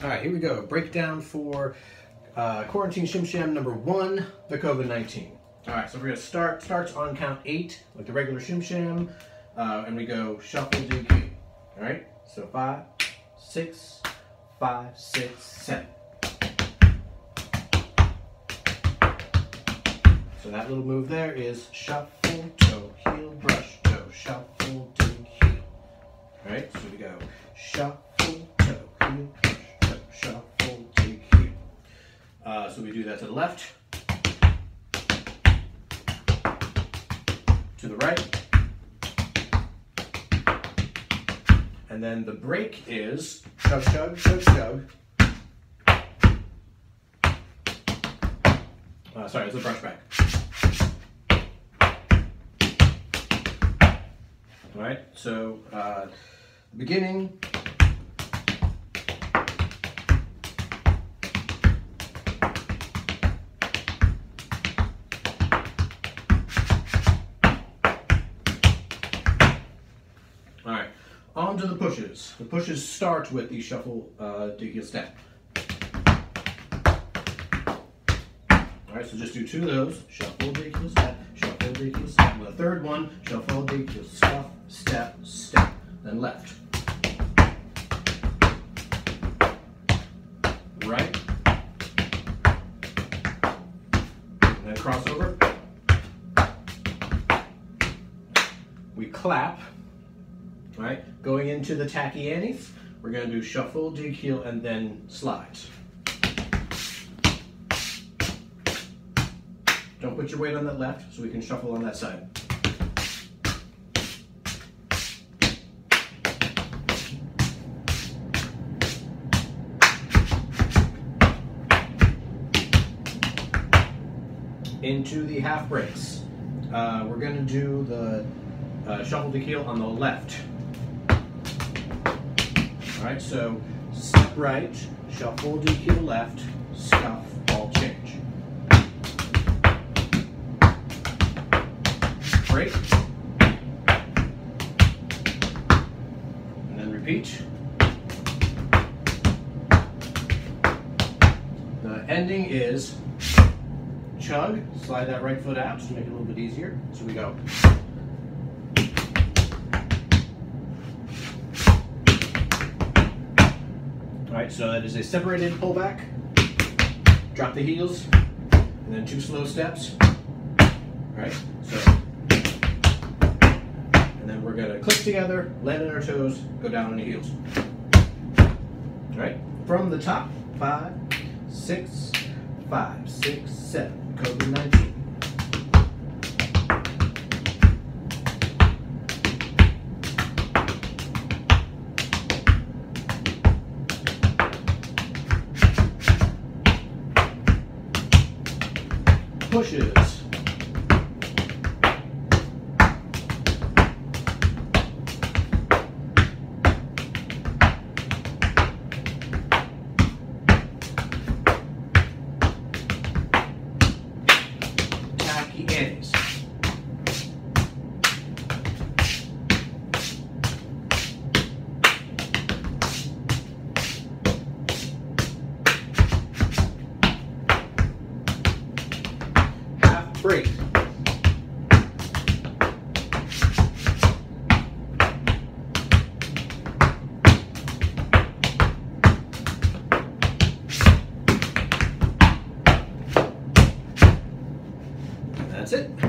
All right, here we go. Breakdown for uh, quarantine shim sham number one, the COVID 19. All right, so we're gonna start, starts on count eight, like the regular shim sham, uh, and we go shuffle DQ. All right, so five, six, five, six, seven. So that little move there is shuffle, toe, heel, brush, toe, shuffle, dig, heel. All right, so we go shuffle, toe, heel, Uh, so we do that to the left, to the right, and then the break is chug, chug, chug, chug. Uh, sorry, it's a brush back. All right, so uh, beginning. On to the pushes. The pushes start with the shuffle uh, dig heel step. All right, so just do two of those. Shuffle, dig heel step, shuffle, dig heel step. And the third one, shuffle, dig heel, scuff, step, step, then left. Right. And then cross over. We clap. All right, going into the tacky annies, we're gonna do shuffle, dig heel, and then slides. Don't put your weight on that left, so we can shuffle on that side. Into the half breaks. Uh, we're gonna do the uh, shuffle to heel on the left. All right, so step right, shuffle heel left, scuff, ball change. break. And then repeat. The ending is chug, slide that right foot out to make it a little bit easier. So we go. All right, so that is a separated pullback. Drop the heels, and then two slow steps. All right, so, and then we're gonna click together, land on our toes, go down on the heels. All right, from the top, five, six, five, six, seven, COVID-19. Pushes. Break. That's it.